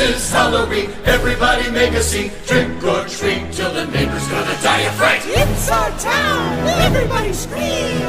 is Halloween. Everybody make a scene, trick or treat till the neighbor's gonna die of fright. It's our town! Everybody scream!